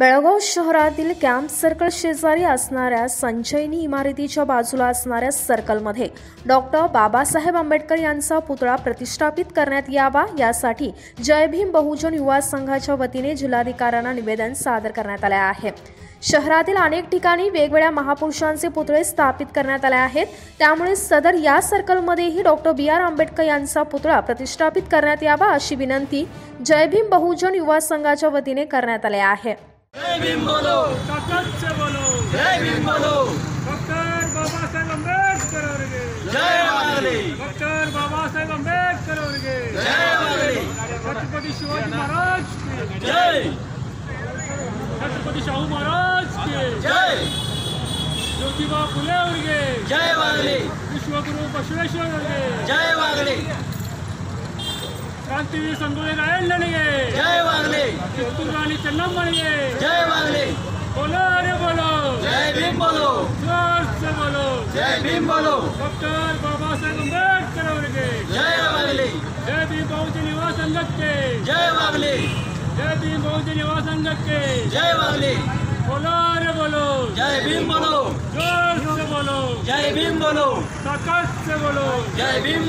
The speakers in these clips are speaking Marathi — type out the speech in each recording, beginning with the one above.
बेळगाव शहरातील कॅम्प सर्कल शेजारी असणाऱ्या संचयनी इमारतीच्या बाजूला असणाऱ्या सर्कलमध्ये डॉक्टर बाबासाहेब आंबेडकर यांचा पुतळा प्रतिष्ठापित करण्यात यावा यासाठी जय भीम बहुजन युवा संघाच्या वतीने जिल्हाधिकाऱ्यांना निवेदन सादर करण्यात आले आहे. शहरातील अनेक ठिकाणी वेगवेगळ्या महापुरुषांचे पुतळे स्थापित करण्यात आले आहेत. त्यामुळे सदर या सर्कलमध्येही डॉक्टर बी आर आंबेडकर यांचा पुतळा प्रतिष्ठापित करण्यात यावा अशी विनंती जय भीम बहुजन युवा संघाच्या वतीने करण्यात आले आहे. जय भीम बोलो ताकत से बोलो जय भीम बोलो डॉक्टर बाबासाहेब आंबेडकर ಅವರಿಗೆ जय वागले डॉक्टर बाबासाहेब आंबेडकर ಅವರಿಗೆ जय वागले छत्रपति शिवाजी महाराज की जय छत्रपति शाहू महाराज की जय ज्योतिबा फुले ಅವರಿಗೆ जय वागले ವಿಶ್ವಗುರು ಬಸವೇಶ್ವರ ಅವರಿಗೆ क्रांतीवीर संतुले नारायण जय वागले चित्तूर राणी जय वागले बोलो अरे जय भीम बोलो. डॉक्टर बाबासाहेब आंबेडकर जय वागले जय भीम बहुजन जय वागले जय भीम बहुजन युवा संघटके जय वागले बोलो जय भीम जय भीम जय भीम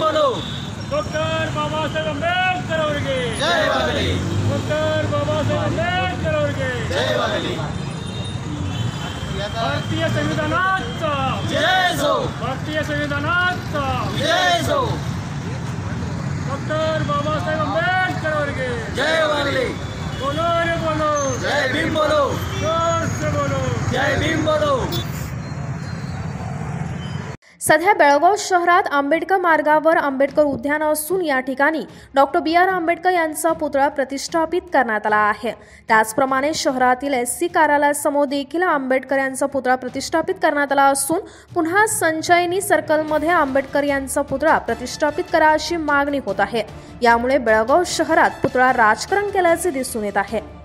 डॉक्टर बाबा साहेब अंबेडकर ಅವರಿಗೆ जय वागले डॉक्टर बाबा साहेब अंबेडकर ಅವರಿಗೆ जय वागले भारतीय संविधानाचा जय सो भारतीय संविधानाचा जय सो डॉक्टर बाबासाहेब अंबेडकर ಅವರಿಗೆ जय वागले बोलो रे बोलो जय भीम बोलो जोर से बोलो जय भीम बोलो सध्या बेळगाव शहरात आंबेडकर मार्गावर आंबेडकर उद्यान असून या ठिकाणी डॉक्टर बी आर आंबेडकर यांचा पुतळा प्रतिष्ठापित करण्यात आला आहे. त्याचप्रमाणे शहरातील एस सी कार्यालयासमोर देखील आंबेडकर यांचा पुतळा प्रतिष्ठापित करण्यात आला असून पुन्हा संचयनी सर्कलमध्ये आंबेडकर यांचा पुतळा प्रतिष्ठापित करा अशी मागणी होत आहे. यामुळे बेळगाव शहरात पुतळा राजकारण केल्याचे दिसून येत आहे.